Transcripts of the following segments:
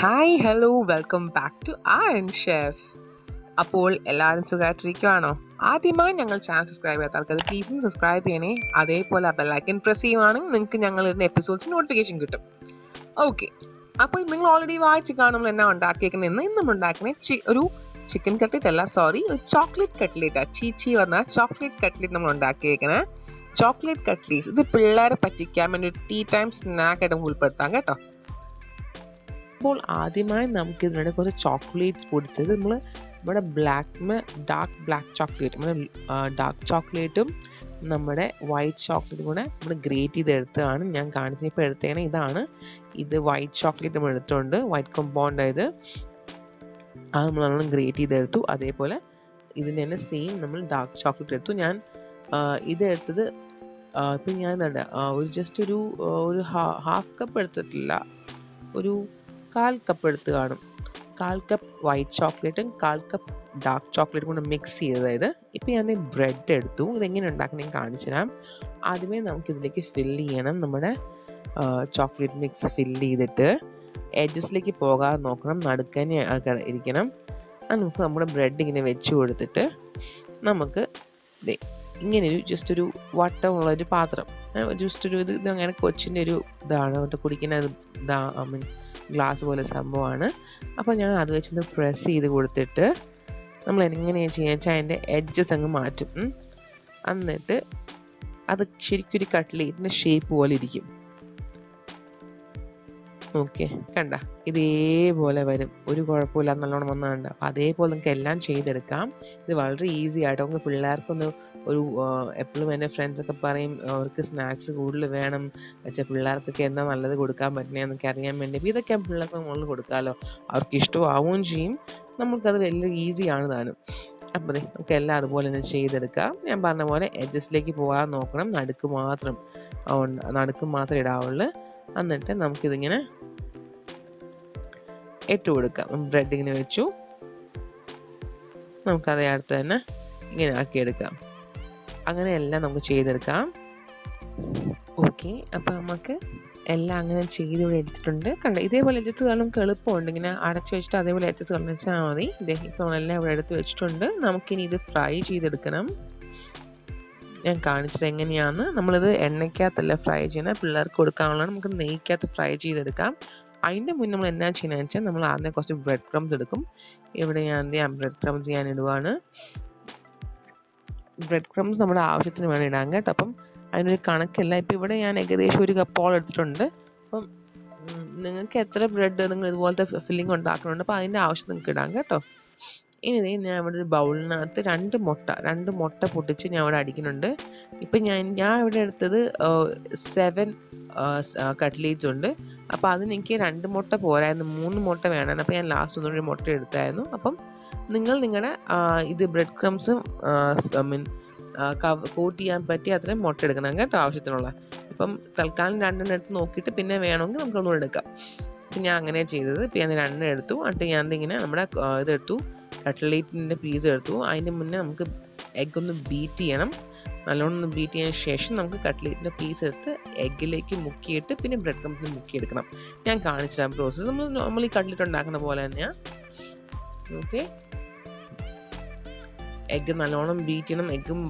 Hi hello welcome back to Ann chef അപ്പോൾ എല്ലാവരും സുഖമായിട്ടിരിക്കുവാണോ? ആദ്യമായി ഞങ്ങൾ ചാനൽ സബ്സ്ക്രൈബ് ചെയ്യാത്ത ആൾക്കാർ പ്ലീസും സബ്സ്ക്രൈബ് ചെയ്യണേ. അതേപോലെ ആ ബെല്ലൈക്കൻ പ്രസ് ചെയ്യുവാണെങ്കിൽ നിങ്ങൾക്ക് ഞങ്ങൾ ഇടുന്ന എപ്പിസോഡ്സ് നോട്ടിഫിക്കേഷൻ കിട്ടും. ഓക്കെ അപ്പോൾ നിങ്ങൾ ഓൾറെഡി വായിച്ച് കാണും നമ്മൾ എന്നാ ഉണ്ടാക്കിയേക്കുന്നത് ഇന്നും ഉണ്ടാക്കുന്നത് ഒരു ചിക്കൻ കട്ട്ലേറ്റ് അല്ല സോറി ഒരു ചോക്ലേറ്റ് കട്ട്ലേറ്റാണ് ചീച്ചി വന്ന ചോക്ലേറ്റ് കട്ട്ലേറ്റ് നമ്മൾ ഉണ്ടാക്കിയേക്കണേ ചോക്ലേറ്റ് കട്ട്ലേറ്റ്സ് ഇത് പിള്ളേരെ പറ്റിക്കാൻ വേണ്ടി ഒരു ടീ ടൈം സ്നാക്ക് ഉൾപ്പെടുത്താം കേട്ടോ. അപ്പോൾ ആദ്യമായി നമുക്ക് ഇതിനിടെ കുറച്ച് ചോക്ലേറ്റ്സ് പൊടിച്ചത് നമ്മൾ നമ്മുടെ ബ്ലാക്ക് ഡാർക്ക് ബ്ലാക്ക് ചോക്ലേറ്റ് നമ്മുടെ ഡാർക്ക് ചോക്ലേറ്റും നമ്മുടെ വൈറ്റ് ചോക്ലേറ്റും കൂടെ നമ്മൾ ഗ്രേറ്റ് ചെയ്ത് എടുത്തതാണ് ഞാൻ കാണിച്ചത് ഇപ്പോൾ എടുത്തേക്കണേ ഇതാണ്. ഇത് വൈറ്റ് ചോക്ലേറ്റ് നമ്മൾ എടുത്തുകൊണ്ട് വൈറ്റ് കോമ്പൗണ്ട് ആയത് അത് നമ്മൾ നല്ലോണം ഗ്രേറ്റ് ചെയ്തെടുത്തു. അതേപോലെ ഇതിന് തന്നെ സെയിം നമ്മൾ ഡാർക്ക് ചോക്ലേറ്റ് എടുത്തു. ഞാൻ ഇത് എടുത്തത് ഇപ്പം ഞാൻ എന്താ ഒരു ജസ്റ്റ് ഒരു ഒരു ഹാഫ് കപ്പ് എടുത്തിട്ടില്ല. ഒരു കാൽ കപ്പ് എടുത്ത് കാണും. കാൽ കപ്പ് വൈറ്റ് ചോക്ലേറ്റും കാൽ കപ്പ് ഡാർക്ക് ചോക്ലേറ്റും കൂടെ മിക്സ് ചെയ്തതായത് ഇപ്പം ഞാൻ ബ്രെഡ് എടുത്തു. ഇതെങ്ങനെ ഉണ്ടാക്കണം ഞാൻ കാണിച്ചു തരാം. ആദ്യമേ നമുക്കിതിലേക്ക് ഫില്ല് ചെയ്യണം. നമ്മുടെ ചോക്ലേറ്റ് മിക്സ് ഫില്ല് ചെയ്തിട്ട് എഡ്ജസിലേക്ക് പോകാതെ നോക്കണം. നടുക്കനെ ഇരിക്കണം. നമുക്ക് നമ്മുടെ ബ്രെഡ് ഇങ്ങനെ വെച്ച് കൊടുത്തിട്ട് നമുക്ക് ഇങ്ങനെ ഒരു ജസ്റ്റ് ഒരു വട്ടമുള്ള ഒരു പാത്രം. ജസ്റ്റ് ഒരു ഇത് അങ്ങനെ കൊച്ചിന്റെ ഒരു ഇതാണ്. കുടിക്കുന്ന ഇതാ ഐ മീൻ ഗ്ലാസ് പോലെ സംഭവമാണ്. അപ്പോൾ ഞാൻ അത് വെച്ചൊന്ന് പ്രസ് ചെയ്ത് കൊടുത്തിട്ട് നമ്മൾ എങ്ങനെയാണ് ചെയ്യുക വെച്ചാൽ അതിന്റെ എഡ്ജസ് അങ്ങ് മാറ്റും. എന്നിട്ട് അത് ശരിക്കൊരു കട്ട്ലേറ്റിന്റെ ഷേപ്പ് പോലെ ഇരിക്കും. ഓക്കെ കണ്ട? ഇതേപോലെ വരും. ഒരു കുഴപ്പമില്ല നല്ലോണം വന്നുണ്ട് അപ്പം അതേപോലെ നമുക്ക് എല്ലാം ചെയ്തെടുക്കാം. ഇത് വളരെ ഈസി ആയിട്ട് നമുക്ക് പിള്ളേർക്കൊന്ന് ഒരു എപ്പോഴും എന്റെ ഫ്രണ്ട്സൊക്കെ പറയും അവർക്ക് സ്നാക്സ് കൂടുതൽ വേണം വെച്ചാൽ പിള്ളേർക്കൊക്കെ എന്താ നല്ലത് കൊടുക്കാൻ പറ്റണേന്നൊക്കെ അറിയാൻ വേണ്ടി. ഇതൊക്കെ പിള്ളേർക്ക് നമ്മൾ കൊടുക്കാമല്ലോ അവർക്ക് ഇഷ്ടമാവുകയും ചെയ്യും. നമുക്കത് വലിയ ഈസിയാണ് താനും. അപ്പോൾ നമുക്ക് എല്ലാം അതുപോലെ തന്നെ ചെയ്തെടുക്കാം. ഞാൻ പറഞ്ഞ പോലെ എഡ്ജസ്റ്റിലേക്ക് പോകാൻ നോക്കണം. നടുക്ക് മാത്രം നടുക്ക് മാത്രം ഇടാവുള്ളൂ. എന്നിട്ട് നമുക്കിതിങ്ങനെ ഇട്ട് കൊടുക്കാം. ബ്രെഡ് ഇങ്ങനെ വെച്ചു. നമുക്കതേ അടുത്ത് തന്നെ ഇങ്ങനെ ആക്കിയെടുക്കാം. അങ്ങനെ എല്ലാം നമുക്ക് ചെയ്തെടുക്കാം. ഓക്കെ അപ്പോൾ നമുക്ക് എല്ലാം അങ്ങനെ ചെയ്ത് ഇവിടെ എടുത്തിട്ടുണ്ട്. കണ്ട ഇതേപോലെ എടുത്ത് നമുക്ക് എളുപ്പമുണ്ട്. ഇങ്ങനെ അടച്ചു വെച്ചിട്ട് അതേപോലെ എടുത്ത് വെച്ചാൽ മതി. ഇദ്ദേഹം ഇപ്പോൾ എല്ലാം ഇവിടെ എടുത്ത് വെച്ചിട്ടുണ്ട്. നമുക്കിനി ഇത് ഫ്രൈ ചെയ്തെടുക്കണം. ഞാൻ കാണിച്ചത് എങ്ങനെയാണ് നമ്മളിത് എണ്ണയ്ക്കകത്തല്ല ഫ്രൈ ചെയ്യണം പിള്ളേർക്ക് കൊടുക്കാനുള്ള നമുക്ക് നെയ്ക്കകത്ത് ഫ്രൈ ചെയ്തെടുക്കാം. അതിന്റെ മുന്നേ നമ്മൾ എന്നാ ചെയ്യുന്നത് വെച്ചാൽ നമ്മൾ ആദ്യം കുറച്ച് ബ്രെഡ് ക്രംസ് എടുക്കും. ഇവിടെ ഞാൻ എന്ത് ചെയ്യാം ബ്രെഡ് ക്രംസ് ഞാൻ ഇടുവാണ്. ബ്രെഡ് ക്രംസ് നമ്മുടെ ആവശ്യത്തിന് വേണം ഇടാൻ കേട്ടോ. അപ്പം അതിനൊരു കണക്കില്ല. ഇപ്പം ഇവിടെ ഞാൻ ഏകദേശം ഒരു കപ്പോളം എടുത്തിട്ടുണ്ട്. അപ്പം നിങ്ങൾക്ക് എത്ര ബ്രെഡ് നിങ്ങൾ ഇതുപോലത്തെ ഫില്ലിംഗ് ഉണ്ടാക്കുന്നുണ്ട് അപ്പോൾ അതിന്റെ ആവശ്യം നിങ്ങൾക്ക് ഇടാം കേട്ടോ. ഇനി ഞാൻ ഇവിടെ ഒരു ബൗളിനകത്ത് രണ്ട് മുട്ട രണ്ട് മുട്ട പൊട്ടിച്ച് ഞാൻ ഇവിടെ അടിക്കുന്നുണ്ട്. ഇപ്പം ഞാൻ ഞാൻ ഇവിടെ എടുത്തത് സെവൻ കട്ട്ലീറ്റ്സ് ഉണ്ട്. അപ്പോൾ അതിന് എനിക്ക് രണ്ട് മുട്ട പോരായിരുന്നു. മൂന്ന് മുട്ട വേണമായിരുന്നു. അപ്പോൾ ഞാൻ ലാസ്റ്റ് ഒന്നുകൂടി മുട്ട എടുത്തായിരുന്നു. അപ്പം നിങ്ങൾ നിങ്ങളുടെ ഇത് ബ്രെഡ് ക്രംസും ഐ മീൻ കോട്ട് ചെയ്യാൻ പറ്റിയ അത്രയും മുട്ട എടുക്കണം കേട്ടോ ആവശ്യത്തിനുള്ള. ഇപ്പം തൽക്കാലം രണ്ടെണ്ണം എടുത്ത് നോക്കിയിട്ട് പിന്നെ വേണമെങ്കിൽ നമുക്കൊന്നും എടുക്കാം. അപ്പം ഞാൻ അങ്ങനെ ചെയ്തത്. ഇപ്പം ഞാൻ രണ്ടെണ്ണം എടുത്തു. എന്നിട്ട് ഞാൻ ഇങ്ങനെ നമ്മുടെ ഇതെടുത്തു. കട്ട്ലേറ്റിന്റെ പീസ് എടുത്തു. അതിന് മുന്നേ നമുക്ക് എഗ് ഒന്ന് ബീറ്റ് ചെയ്യണം. നല്ലോണം ഒന്ന് ബീറ്റ് ചെയ്യാൻ ശേഷം നമുക്ക് കട്ട്ലേറ്റിന്റെ പീസ് എടുത്ത് എഗ്ഗിലേക്ക് മുക്കിയിട്ട് പിന്നെ ബ്രെഡ് ക്രംസിൽ മുക്കിയെടുക്കണം. ഞാൻ കാണിച്ചു തരാം പ്രോസസ്സ് നമ്മൾ നോർമലി കട്ട്ലേറ്റ് ഉണ്ടാക്കുന്ന പോലെ തന്നെയാണ് ഓക്കെ. എഗ്ഗ് നല്ലോണം ബീറ്റ് ചെയ്യണം എഗ്ഗും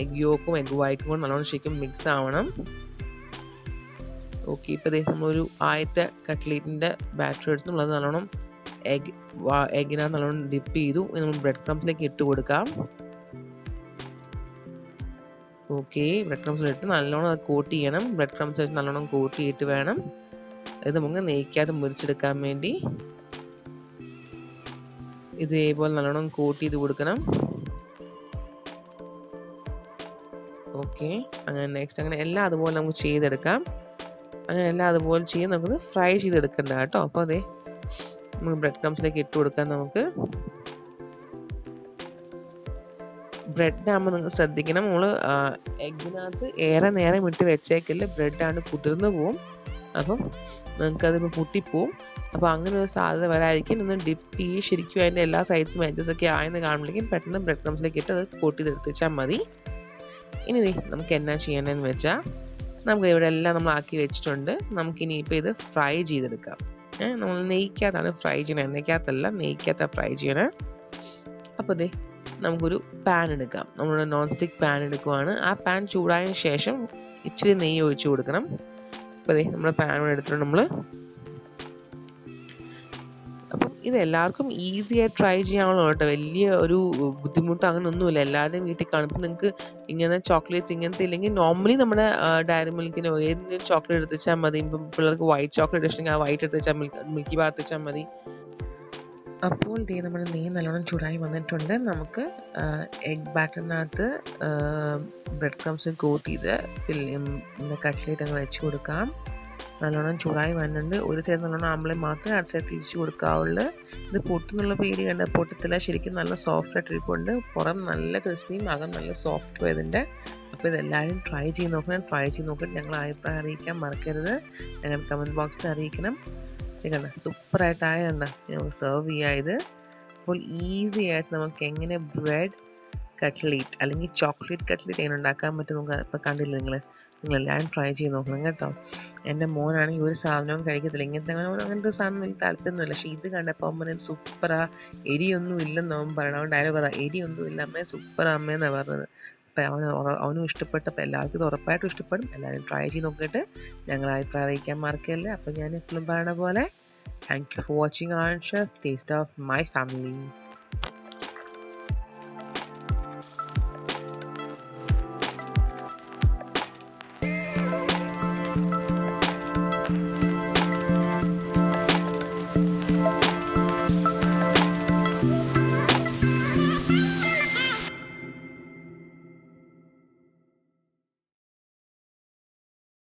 എഗ് യോക്കും എഗ് വൈക്കും കൂടെ നല്ലോണം ശരിക്കും മിക്സ് ആവണം. ഓക്കെ ഇപ്പോൾ ഇതേ നമ്മളൊരു ആദ്യത്തെ കട്ട്ലേറ്റിന്റെ ബാറ്ററി എടുത്ത് നമ്മളത് നല്ലോണം എഗ് എഗ്ഗിനകത്ത് നല്ലോണം ഡിപ്പ് ചെയ്തു. നമ്മൾ ബ്രെഡ് ക്രംസിലേക്ക് ഇട്ട് കൊടുക്കാം. ഓക്കെ ബ്രെഡ് ക്രംസിൽ ഇട്ട് നല്ലോണം അത് കോട്ട് ചെയ്യണം. ബ്രെഡ് ക്രംസ് വെച്ച് നല്ലോണം കോട്ട് ചെയ്തിട്ട് വേണം. ഇത് നമുക്ക് നെയ്ക്കാതെ മുറിച്ചെടുക്കാൻ വേണ്ടി. ഇതേപോലെ നല്ലോണം കോട്ട് ചെയ്ത് കൊടുക്കണം. ഓക്കെ അങ്ങനെ നെക്സ്റ്റ് അങ്ങനെ എല്ലാം അതുപോലെ നമുക്ക് ചെയ്തെടുക്കാം. അങ്ങനെ എല്ലാം അതുപോലെ ചെയ്ത് നമുക്ക് ഫ്രൈ ചെയ്തെടുക്കണ്ട കേട്ടോ. അപ്പോൾ അതെ നമുക്ക് ബ്രെഡ് ക്രംസിലേക്ക് ഇട്ട് കൊടുക്കാം നമുക്ക്. ബ്രെഡാകുമ്പോൾ നിങ്ങൾ ശ്രദ്ധിക്കണം. നമ്മൾ എഗ്ഗിനകത്ത് ഏറെ നേരം ഇട്ട് വെച്ചേക്കില്ല ബ്രെഡാണ് കുതിർന്നു പോവും. അപ്പം നിങ്ങൾക്കതിപ്പോൾ പൊട്ടിപ്പോവും. അപ്പോൾ അങ്ങനെ ഒരു സാധ്യത വരായിരിക്കും ഒന്ന് ഡിപ്പ് ഈ ശരിക്കും അതിന്റെ എല്ലാ സൈഡ്സും ഒക്കെ ആയെന്ന് കാണുമ്പോഴേക്കും പെട്ടെന്ന് ബ്രെഡ് ക്രംസിലേക്ക് ഇട്ട് അത് കോട്ട് തീർത്തിച്ചാൽ മതി. ഇനി നമുക്ക് എന്നാ ചെയ്യണമെന്ന് വെച്ചാൽ നമുക്ക് ഇവിടെ എല്ലാം നമ്മൾ ആക്കി വെച്ചിട്ടുണ്ട്. നമുക്കിനി ഇപ്പോൾ ഇത് ഫ്രൈ ചെയ്തെടുക്കാം. നമ്മൾ നെയ്ക്കകത്താണ് ഫ്രൈ ചെയ്യണത് എണ്ണയ്ക്കകത്തല്ല നെയ്ക്കകത്താണ് ഫ്രൈ ചെയ്യണേ. അപ്പോൾ ദേ നമുക്കൊരു പാൻ എടുക്കാം. നമ്മുടെ നോൺ സ്റ്റിക്ക് പാൻ എടുക്കുവാണ്. ആ പാൻ ചൂടായതിനു ശേഷം ഇച്ചിരി നെയ്യ് ഒഴിച്ചു കൊടുക്കണം. അപ്പോൾ ദേ നമ്മുടെ പാൻ എടുത്തിട്ട് നമ്മൾ അപ്പം ഇത് എല്ലാവർക്കും ഈസി ആയി ട്രൈ ചെയ്യാനുള്ള കേട്ടോ. വലിയ ഒരു ബുദ്ധിമുട്ട് അങ്ങനെ ഒന്നുമില്ല എല്ലാവരുടെയും വീട്ടിൽ കാണും ഇപ്പം നിങ്ങൾക്ക് ഇങ്ങനെ ചോക്ലേറ്റ്സ് ഇങ്ങനത്തെ ഇല്ലെങ്കിൽ നോർമലി നമ്മുടെ ഡയറി മിൽക്കിനോ ഏതെങ്കിലും ചോക്ലേറ്റ് എടുത്ത് വെച്ചാൽ മതി. ഇപ്പം പിള്ളേർക്ക് വൈറ്റ് ചോക്ലേറ്റ് ഇഷ്ടമെങ്കിൽ ആ വൈറ്റ് എടുത്ത് വെച്ചാൽ മിൽക്ക് മിൽക്കി ബാർ വെച്ചാൽ മതി. അപ്പോൾ ദേ നമ്മൾ നെയ്യ് നല്ലോണം ചൂടായി വന്നിട്ടുണ്ട്. നമുക്ക് എഗ് ബാറ്ററിനകത്ത് ബ്രെഡ് ക്രംസ് കോട്ട് ചെയ്ത് കട്ട്ലേറ്റ് അങ്ങ് വെച്ച് കൊടുക്കാം. നല്ലോണം ചൂടായി വന്നിട്ടുണ്ട്. ഒരു സൈഡ് നല്ലോണം ആമ്പളെ മാത്രമേ അടുത്ത സൈഡ് തിരിച്ചു കൊടുക്കാവുള്ളൂ. ഇത് പൊട്ടുന്നുള്ള പേര് കണ്ട പൊട്ടത്തില്ല. ശരിക്കും നല്ല സോഫ്റ്റ് ആയിട്ട് ഇരിപ്പുണ്ട്. പുറം നല്ല ക്രിസ്പിയും അകം നല്ല സോഫ്റ്റ് ഇതിന്റെ അപ്പോൾ ഇതെല്ലാവരും ട്രൈ ചെയ്ത് നോക്കണം. ട്രൈ ചെയ്ത് നോക്കണം ഞങ്ങൾ അഭിപ്രായം അറിയിക്കാൻ മറക്കരുത്. ഞങ്ങൾ കമന്റ് ബോക്സിൽ അറിയിക്കണം. കണ്ട സൂപ്പറായിട്ടായ കണ്ട നമുക്ക് സെർവ് ചെയ്യുക ഇത് അപ്പോൾ ഈസി ആയിട്ട് നമുക്ക് എങ്ങനെ ബ്രെഡ് കട്ട്ലേറ്റ് അല്ലെങ്കിൽ ചോക്ലേറ്റ് കട്ട്ലേറ്റ് എങ്ങനെ ഉണ്ടാക്കാൻ പറ്റും നമുക്ക് ഇപ്പോൾ കണ്ടില്ല നിങ്ങൾ നിങ്ങളെല്ലാവരും ട്രൈ ചെയ്ത് നോക്കണം കേട്ടോ. എന്റെ മോനാണെങ്കിൽ ഒരു സാധനവും കഴിക്കത്തില്ല. ഇങ്ങനത്തെ അങ്ങനെ അങ്ങനത്തെ സാധനം എനിക്ക് താല്പര്യമൊന്നുമില്ല. പക്ഷേ ഇത് കണ്ടപ്പോൾ അമ്മ സൂപ്പറാ. എരിയൊന്നും ഇല്ലെന്ന് അവൻ പറയണം അവൻ ഡയലോഗ് അതാ എരിയൊന്നും ഇല്ല. അമ്മേ സൂപ്പർ അമ്മയെന്നാണ് പറഞ്ഞത്. അവന് അവനും ഇഷ്ടപ്പെട്ട എല്ലാവർക്കും ഇത് ഉറപ്പായിട്ടും ഇഷ്ടപ്പെടും. എല്ലാവരും ട്രൈ ചെയ്ത് നോക്കിയിട്ട് ഞങ്ങൾ അഭിപ്രായം അറിയിക്കാൻ മറക്കല്ലേ. അപ്പം ഞാൻ എപ്പോഴും പറയണ പോലെ thank you for watching and chef taste of my family